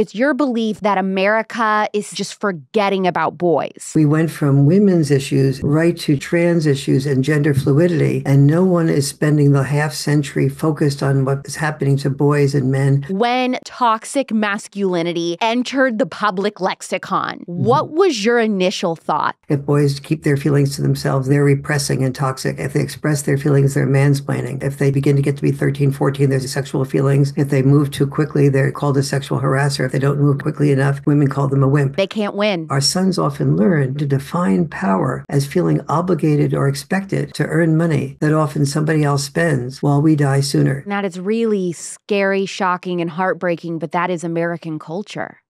It's your belief that America is just forgetting about boys. We went from women's issues right to trans issues and gender fluidity, and no one is spending the half century focused on what is happening to boys and men. When toxic masculinity entered the public lexicon, what was your initial thought? If boys keep their feelings to themselves, they're repressing and toxic. If they express their feelings, they're mansplaining. If they begin to get to be 13, 14, there's sexual feelings. If they move too quickly, they're called a sexual harasser. If they don't move quickly enough, women call them a wimp. They can't win. Our sons often learn to define power as feeling obligated or expected to earn money that often somebody else spends while we die sooner. That is really scary, shocking, and heartbreaking, but that is American culture.